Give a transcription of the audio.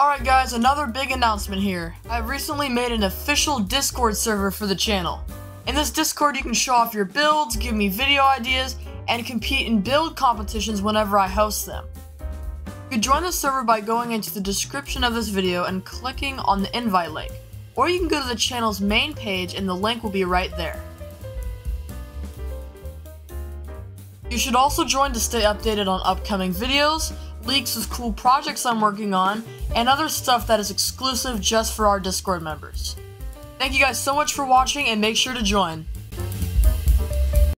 Alright guys, another big announcement here. I've recently made an official Discord server for the channel. In this Discord you can show off your builds, give me video ideas, and compete in build competitions whenever I host them. You can join the server by going into the description of this video and clicking on the invite link, or you can go to the channel's main page and the link will be right there. You should also join to stay updated on upcoming videos, leaks with cool projects I'm working on, and other stuff that is exclusive just for our Discord members. Thank you guys so much for watching and make sure to join.